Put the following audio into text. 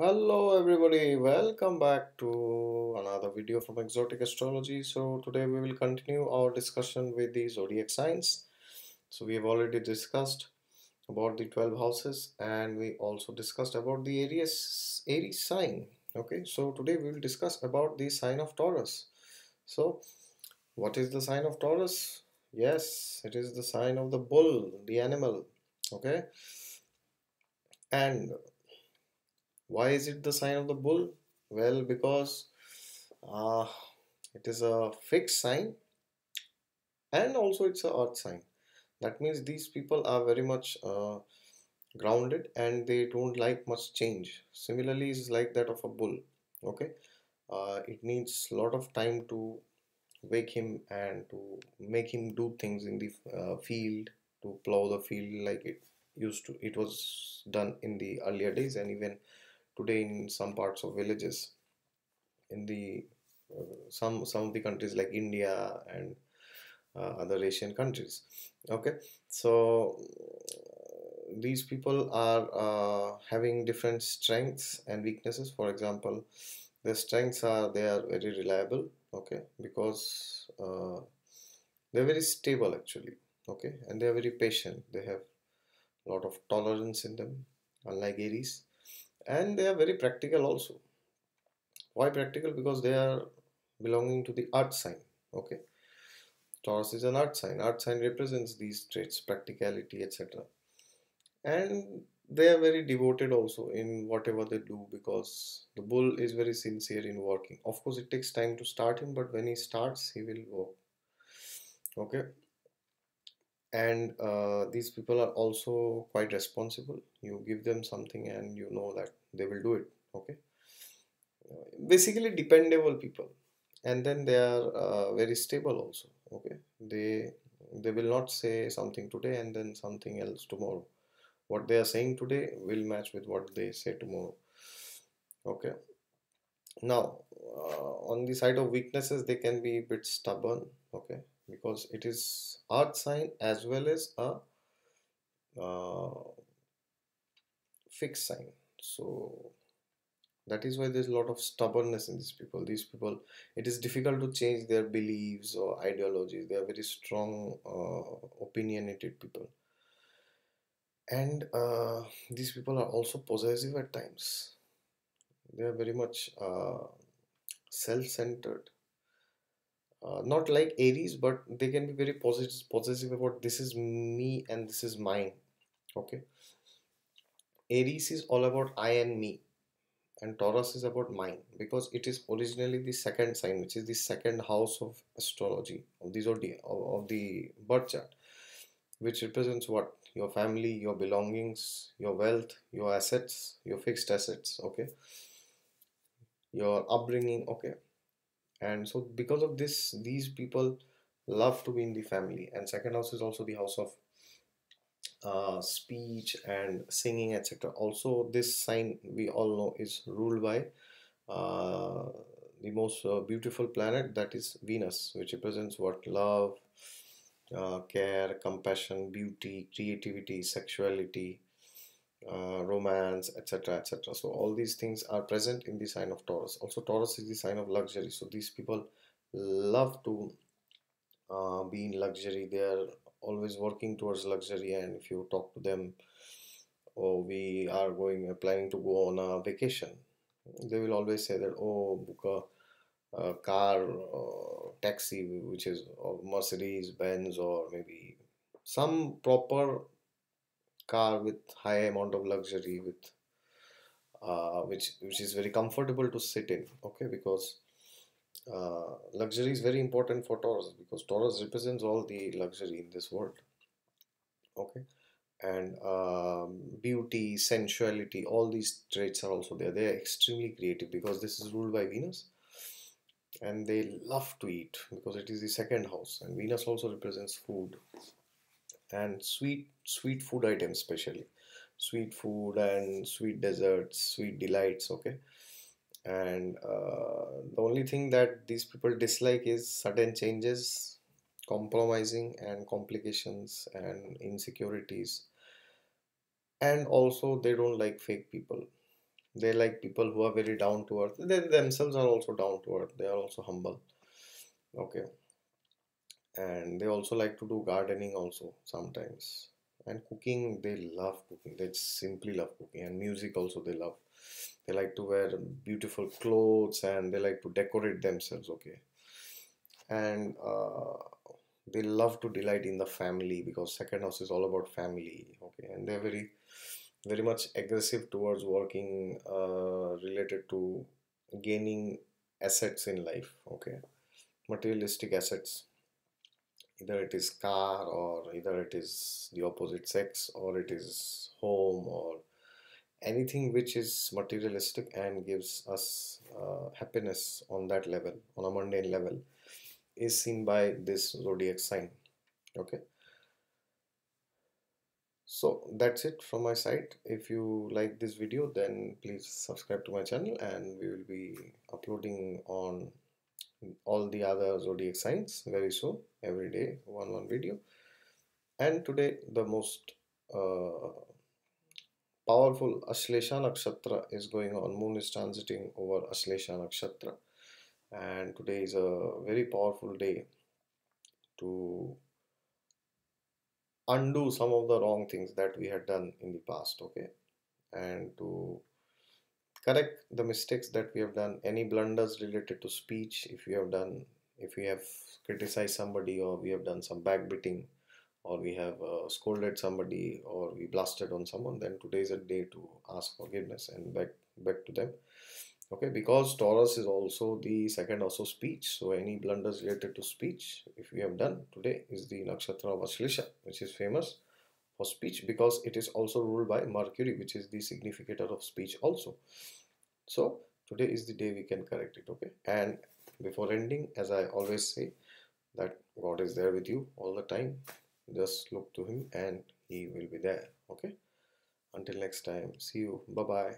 Hello everybody, welcome back to another video from Exotic Astrology. So today we will continue our discussion with the zodiac signs. So we have already discussed about the 12 houses and we also discussed about the Aries Aries sign. Okay, so today we will discuss about the sign of Taurus. So what is the sign of Taurus? Yes, it is the sign of the bull, the animal. Okay, and why is it the sign of the bull? Well, because uh, it is a fixed sign and also it's a earth sign. That means these people are very much uh, grounded and they don't like much change. Similarly, is like that of a bull. Okay, uh, it needs a lot of time to wake him and to make him do things in the uh, field to plow the field like it used to it was done in the earlier days and even today in some parts of villages in the uh, some some of the countries like India and uh, other Asian countries. Okay, so these people are uh, having different strengths and weaknesses. For example, their strengths are they are very reliable. Okay, because uh, they're very stable actually. Okay, and they are very patient. They have a lot of tolerance in them, unlike Aries and they are very practical also. Why practical? Because they are belonging to the earth sign okay? Taurus is an earth sign. Earth sign represents these traits practicality etc and they are very devoted also in whatever they do because the bull is very sincere in working. Of course it takes time to start him but when he starts he will work okay? And uh, these people are also quite responsible. You give them something and you know that they will do it okay? Basically dependable people. And then they are uh, very stable also okay? They they will not say something today and then something else tomorrow. What they are saying today will match with what they say tomorrow okay? Now uh, on the side of weaknesses they can be a bit stubborn okay? Because it is earth sign as well as a uh, fixed sign so that is why there's a lot of stubbornness in these people these people it is difficult to change their beliefs or ideologies they are very strong uh, opinionated people and uh, these people are also possessive at times they are very much uh, self-centered uh, not like Aries, but they can be very possessive, possessive about this is me and this is mine. Okay. Aries is all about I and me, and Taurus is about mine because it is originally the second sign, which is the second house of astrology of the zodiac of, of the birth chart, which represents what your family, your belongings, your wealth, your assets, your fixed assets. Okay, your upbringing. Okay and so because of this these people love to be in the family and second house is also the house of uh, speech and singing etc also this sign we all know is ruled by uh, the most uh, beautiful planet that is Venus which represents what love uh, care compassion beauty creativity sexuality uh, romance, etc. etc. So, all these things are present in the sign of Taurus. Also, Taurus is the sign of luxury. So, these people love to uh, be in luxury, they are always working towards luxury. And if you talk to them, oh, we are going uh, planning to go on a vacation, they will always say that, oh, book a, a car, uh, taxi, which is or Mercedes Benz, or maybe some proper car with high amount of luxury with uh, which which is very comfortable to sit in okay because uh, luxury is very important for Taurus because Taurus represents all the luxury in this world. Okay? And um, beauty sensuality all these traits are also there. They are extremely creative because this is ruled by Venus. And they love to eat because it is the second house and Venus also represents food. And sweet sweet food items especially. Sweet food and sweet desserts sweet delights okay and uh, the only thing that these people dislike is sudden changes compromising and complications and insecurities. And also they don't like fake people. They like people who are very down to earth. They themselves are also down to earth. They are also humble. Okay. And they also like to do gardening also sometimes. And cooking they love cooking. They simply love cooking. And music also they love they like to wear beautiful clothes and they like to decorate themselves okay? And uh, they love to delight in the family because second house is all about family okay? And they're very very much aggressive towards working uh, related to gaining assets in life okay? Materialistic assets. Either it is car or either it is the opposite sex or it is home or anything which is materialistic and gives us uh, happiness on that level on a mundane level is seen by this zodiac sign okay? So that's it from my side. If you like this video then please subscribe to my channel and we will be uploading on all the other zodiac signs very soon every day one one video. And today the most uh, powerful Ashlesha Nakshatra is going on. Moon is transiting over Ashlesha Nakshatra. And today is a very powerful day to undo some of the wrong things that we had done in the past okay? And to correct the mistakes that we have done any blunders related to speech if we have done if we have criticized somebody or we have done some backbiting or we have uh, scolded somebody or we blasted on someone then today is a day to ask forgiveness and back back to them. Okay because taurus is also the second also speech so any blunders related to speech if we have done today is the nakshatra of which is famous for speech because it is also ruled by mercury which is the significator of speech also. So today is the day we can correct it okay? And before ending as i always say that god is there with you all the time just look to him and he will be there. Okay? Until next time. See you. Bye bye